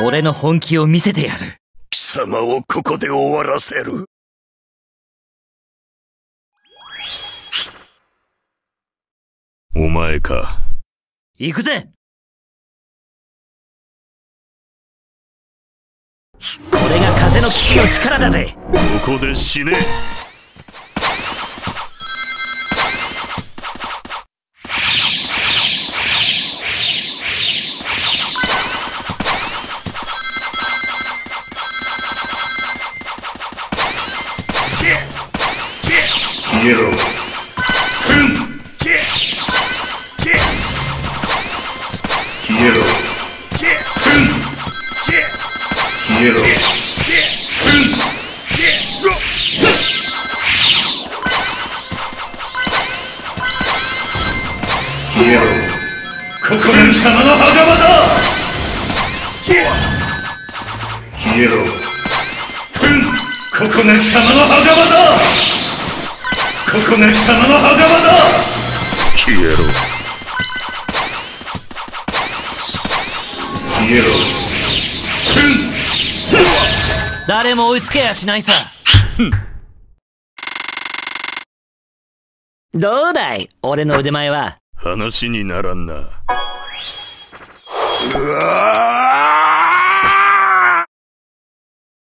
俺の本気を見せてやる。貴様をここで終わらせる。お前か。行くぜこれが風の騎士の力だぜここで死ね消えろ。ふん消えろ。ふん消えろ。ふん消えろ。ここが貴様の袴だ消えろ。ここが貴様の袴だここが貴様の袴だ消えろ。消えろ。誰も追いつけやしないさ。どうだい俺の腕前は。話にならんな。うわー